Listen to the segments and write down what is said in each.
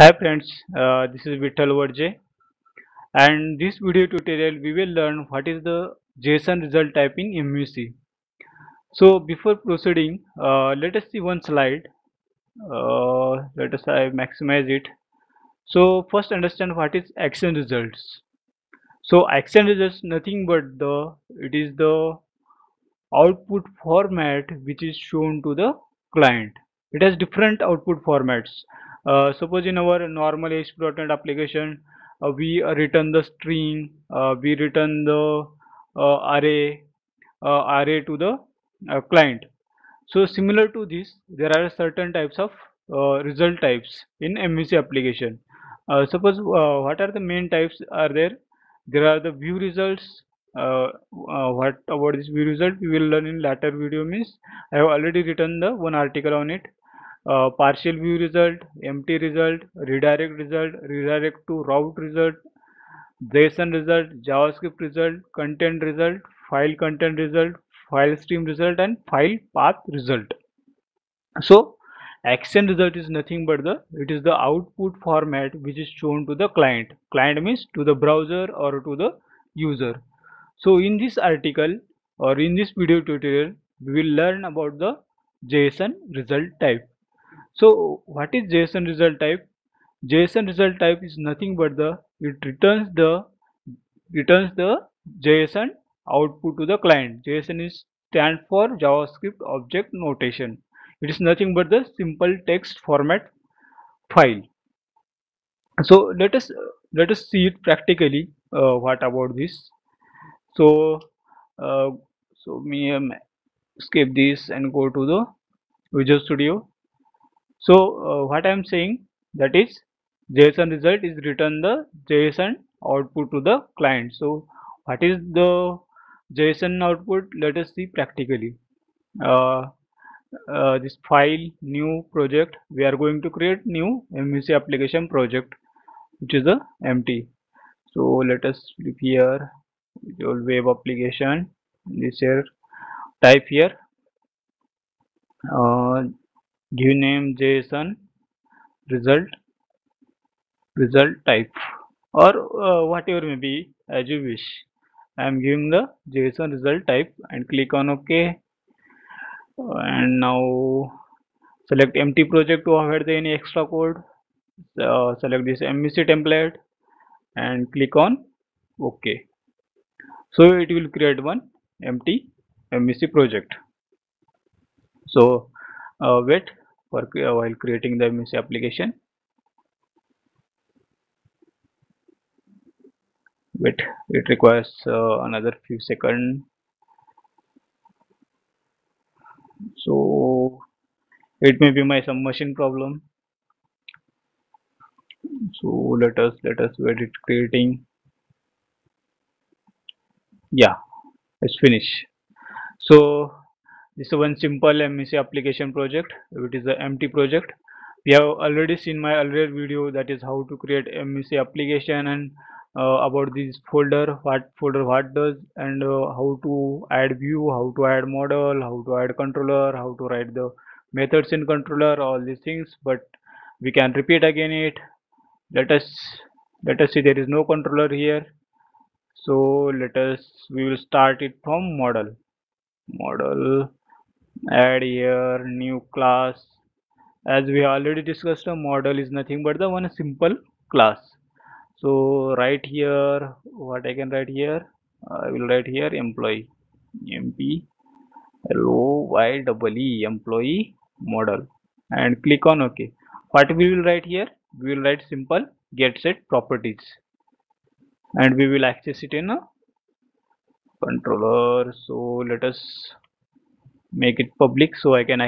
Hi friends, uh, this is Vithal Wadje and this video tutorial we will learn what is the JSON result type in MVC. So before proceeding, uh, let us see one slide. Uh, let us I maximize it. So first understand what is action results. So action results nothing but the it is the output format which is shown to the client. It has different output formats. Uh, suppose in our normal ASP.NET application, uh, we uh, return the string, uh, we return the uh, array, uh, array to the client. So similar to this, there are certain types of result types in MVC application. suppose what are the main types are there? There are the view results, uh, uh, what about this view result we will learn in later video means I have already written the one article on it uh, partial view result empty result redirect result redirect to route result JSON result JavaScript result content result file content result file stream result and file path result. So action result is nothing but the it is the output format which is shown to the client. Client means to the browser or to the user. So in this article or in this video tutorial we will learn about the JSON result type so what is JSON result type? JSON result type is nothing but the it returns the returns the JSON output to the client. JSON is stand for JavaScript Object Notation. It is nothing but the simple text format file. So let us let us see it practically. Uh, what about this? So uh, so me um, skip this and go to the Visual Studio so uh, what I am saying that is JSON result is return the JSON output to the client. So what is the JSON output? Let us see practically. Uh, uh, this file new project we are going to create new MVC application project which is a empty. So let us here visual web application this here type here uh, give name json result result type or uh, whatever may be as you wish i am giving the json result type and click on ok and now select empty project to avoid the any extra code uh, select this mvc template and click on ok so it will create one empty mvc project so uh, wait for uh, while creating the MVC application. Wait it requires uh, another few seconds. So it may be my some machine problem. So let us let us wait it creating. Yeah it's finished. So this is one simple MVC application project. It is an empty project. We have already seen my earlier video that is how to create MVC application and uh, about this folder what folder what does and uh, how to add view how to add model how to add controller how to write the methods in controller all these things but we can repeat again it. Let us let us see there is no controller here. So let us we will start it from model. Model add here new class. As we already discussed a model is nothing but the one simple class. So write here what I can write here? I will write here employee mp l o y double e employee model. And click on ok what we will write here? We will write simple get set properties. And we will access it in a controller. So let us make it public so I can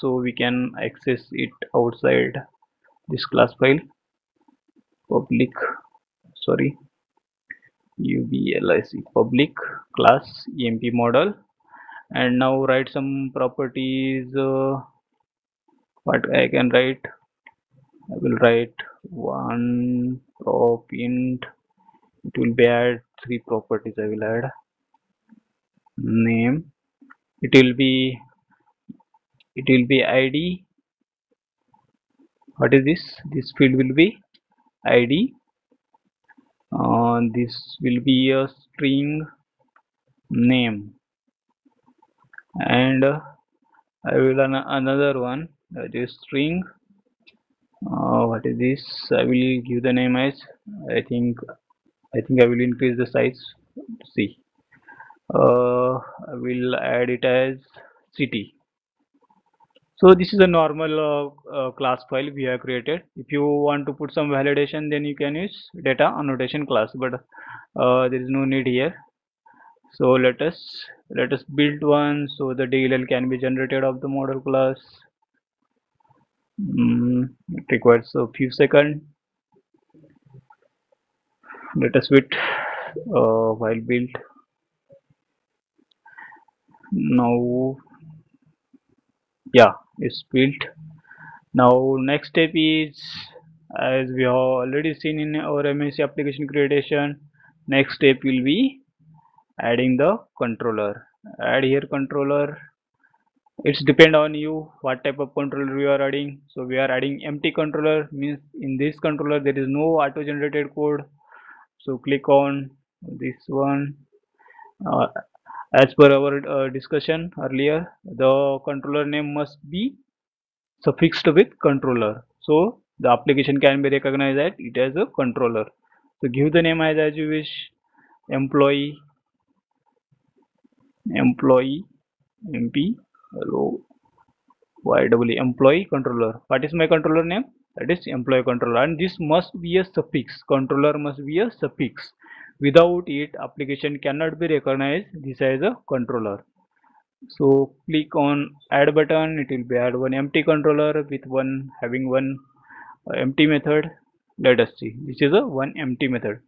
so we can access it outside this class file. Public sorry ublic public class emp model. And now write some properties uh, what I can write I will write one prop int it will be add three properties I will add name it will be it will be id what is this? This field will be id uh, this will be a string name. And uh, I will an another one that is string. Uh, what is this? I will give the name as I think I think I will increase the size. See uh, I will add it as city so this is a normal uh, uh, class file we have created. If you want to put some validation then you can use data annotation class but uh, there is no need here. So let us let us build one so the DLL can be generated of the model class. Mm, it requires a few seconds. Let us wait uh, while build now yeah it's built. Now next step is as we have already seen in our MVC application creation next step will be adding the controller. Add here controller. It's depend on you what type of controller you are adding. So we are adding empty controller means in this controller there is no auto generated code. So click on this one. Uh, as per our uh, discussion earlier the controller name must be suffixed with controller. So the application can be recognized that it as a controller. So give the name as, as you wish. Employee employee mp hello YW employee controller. What is my controller name? That is employee controller. And this must be a suffix. Controller must be a suffix without it application cannot be recognized. This as a controller. So click on add button. It will be add one empty controller with one having one uh, empty method. Let us see. This is a one empty method.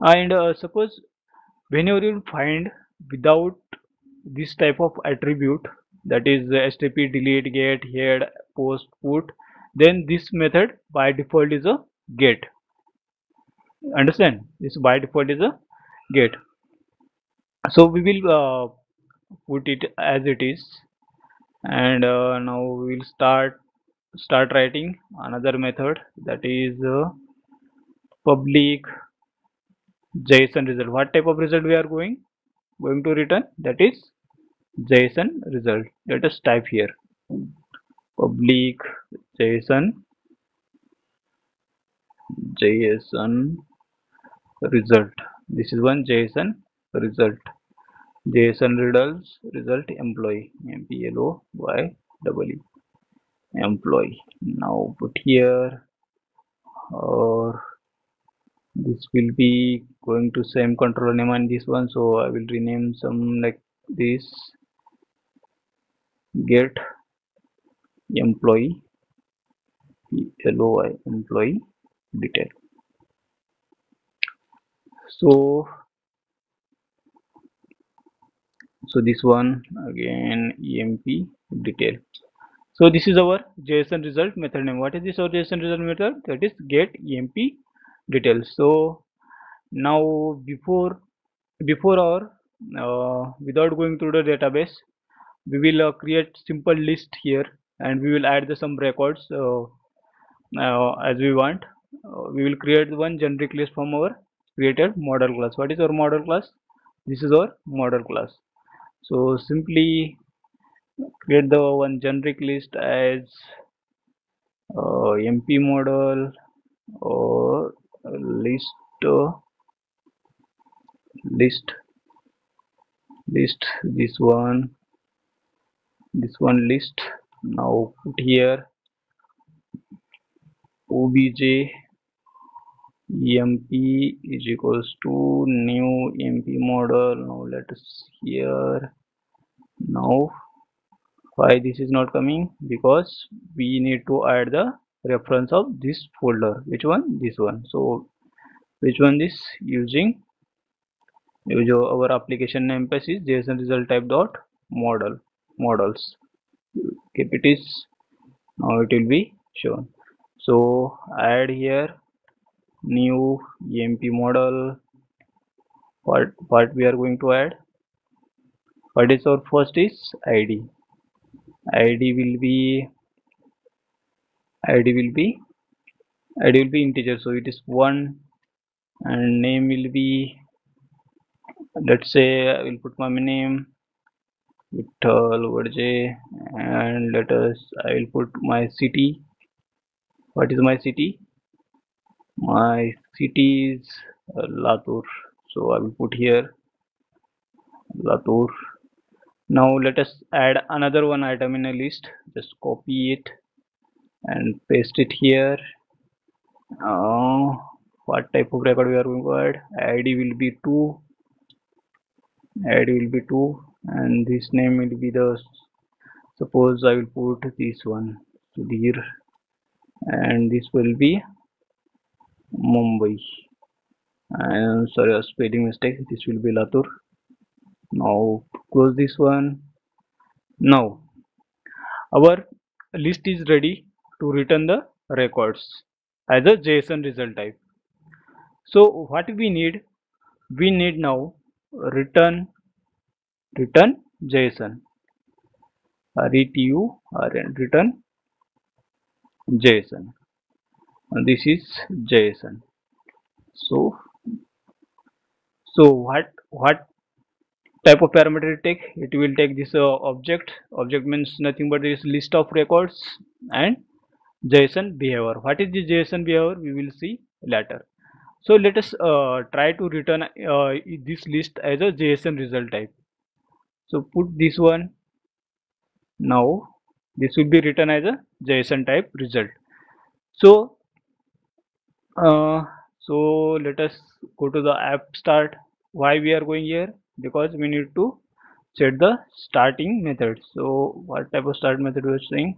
And uh, suppose whenever you find without this type of attribute that is http delete get head post put then this method by default is a get understand? This by default is a get so we will uh, put it as it is. And uh, now we will start start writing another method. That is uh, public json result. What type of result we are going going to return? That is json result. Let us type here. Public json. Json result. This is one json result. Json results result employee. Mplo y w. Employee. Now put here or this will be going to same controller name on this one so i will rename some like this. Get employee. Ploy employee detail so so this one again emp detail. So this is our json result method name. What is this our json result method? That is get emp detail. So now before before our uh, without going through the database we will uh, create simple list here and we will add the some records uh, uh as we want. Uh, we will create one generic list from our created model class. What is our model class? This is our model class. So simply create the one generic list as uh, mp model or list uh, list list this one this one list. Now put here obj emp is equals to new emp model. Now let us here now why this is not coming? Because we need to add the reference of this folder. Which one? This one. So which one this using? Our application name is json result type dot model models. Keep it is. Now it will be shown. So add here new emp model. What what we are going to add? What is our first is id id will be id will be id will be integer. So it is 1 and name will be let's say I will put my name Vithal Wadje and let us I will put my city. What is my city my city is uh, Latur. So I will put here Latur. Now let us add another one item in a list. Just copy it and paste it here. Uh, what type of record we are going to add? Id will be 2 id will be 2 and this name will be the suppose i will put this one Sudhir and this will be Mumbai. And sorry a spelling mistake. This will be Latur. Now close this one. Now our list is ready to return the records as a JSON result type. So what we need, we need now return return JSON. Retu uh, return JSON this is JSON. So so what what type of parameter it take it will take this uh, object object means nothing but this list of records and JSON behavior. What is the JSON behavior? We will see later. So let us uh, try to return uh, this list as a JSON result type. So put this one. Now this will be written as a JSON type result. So uh, so let us go to the app start. Why we are going here? Because we need to set the starting method. So what type of start method we are saying?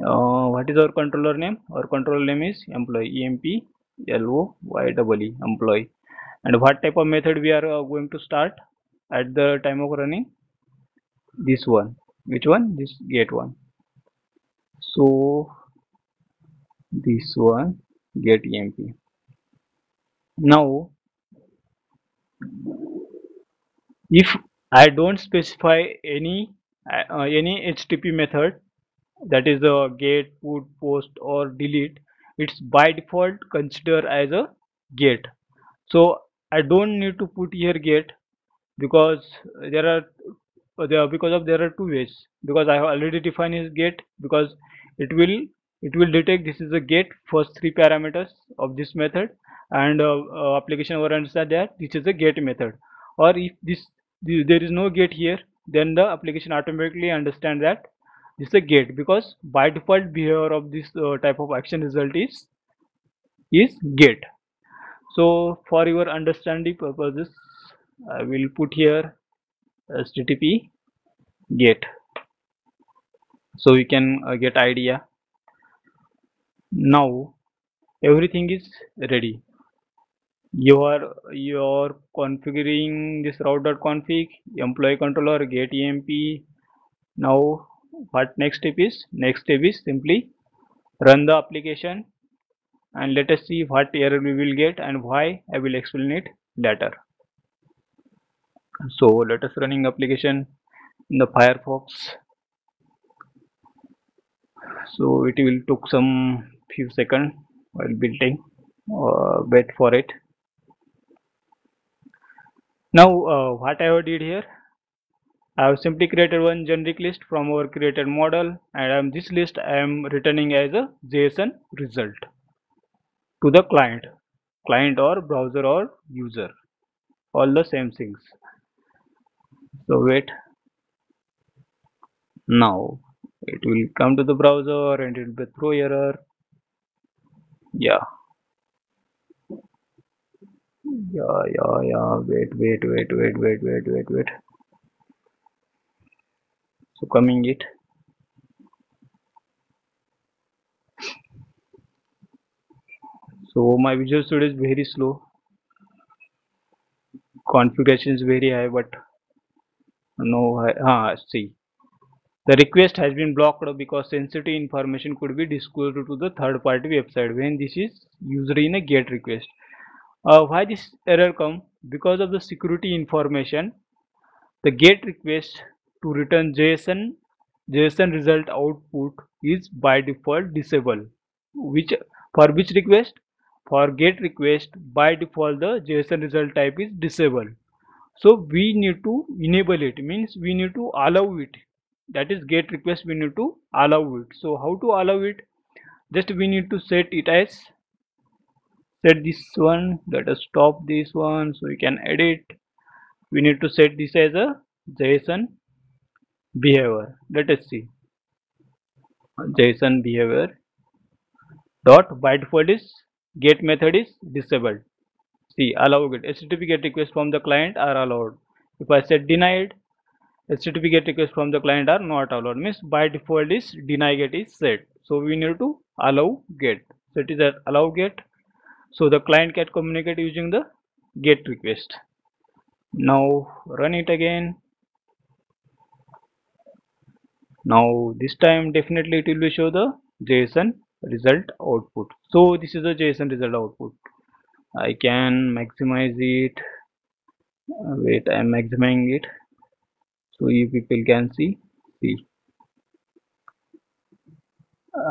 uh, what is our controller name our controller name is employee emp lo -E, employee and what type of method we are uh, going to start at the time of running this one which one this get one so this one get emp now if i don't specify any uh, any http method that is the get put post or delete it's by default consider as a get. So I don't need to put here get because there are there because of there are two ways. Because I have already defined is get because it will it will detect this is a gate first three parameters of this method and uh, uh, application will understand that this is a gate method. Or if this, this there is no gate here then the application automatically understand that this is a gate because by default behavior of this uh, type of action result is is gate. So for your understanding purposes I will put here http gate. So you can uh, get idea now everything is ready. You are you are configuring this route.config employee controller get emp now what next step is? Next step is simply run the application and let us see what error we will get and why I will explain it later. So let us running application in the Firefox. So it will took some few seconds while building uh, wait for it. Now uh, what I did here? I have simply created one generic list from our created model and this list I am returning as a JSON result to the client client or browser or user. All the same things. So wait. Now it will come to the browser and it will be throw error yeah. Yeah yeah yeah. Wait wait wait wait wait wait wait wait. So coming it. So my visual studio is very slow. Configuration is very high but no ah see the request has been blocked because sensitive information could be disclosed to the third party website when this is usually in a get request uh, why this error come because of the security information the get request to return JSON JSON result output is by default disabled. Which for which request? For GET request by default the JSON result type is disabled. So we need to enable it means we need to allow it that is GET request we need to allow it. So how to allow it? Just we need to set it as set this one let us stop this one so we can edit. We need to set this as a json behavior. Let us see. Json behavior dot by default is get method is disabled. See allow get http get request from the client are allowed. If i set denied get request from the client are not allowed. Means by default is deny get is set. So we need to allow get so it is allow get so the client can communicate using the get request. Now run it again. Now this time definitely it will show the json result output. So this is the json result output. I can maximize it. Wait i am maximizing it so you people can see see.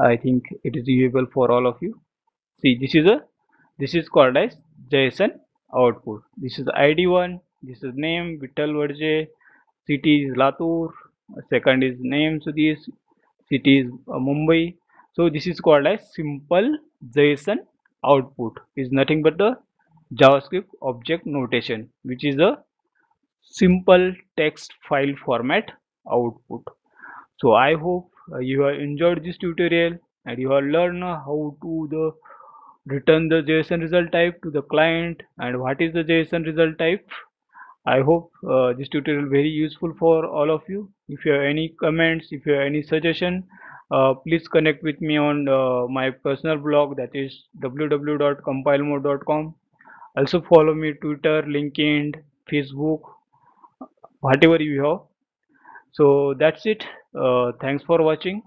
I think it is viewable for all of you. See this is a this is called as json output. This is id one this is name Vithal Wadje city is Latur. Second is name so this city is uh, Mumbai. So this is called as simple JSON output. Is nothing but the JavaScript object notation which is a simple text file format output so I hope uh, you have enjoyed this tutorial and you have learned how to the return the JSON result type to the client and what is the JSON result type I hope uh, this tutorial very useful for all of you. If you have any comments, if you have any suggestion, uh, please connect with me on uh, my personal blog that is www.compilemode.com. Also follow me Twitter, LinkedIn, Facebook, whatever you have. So that's it. Uh, thanks for watching.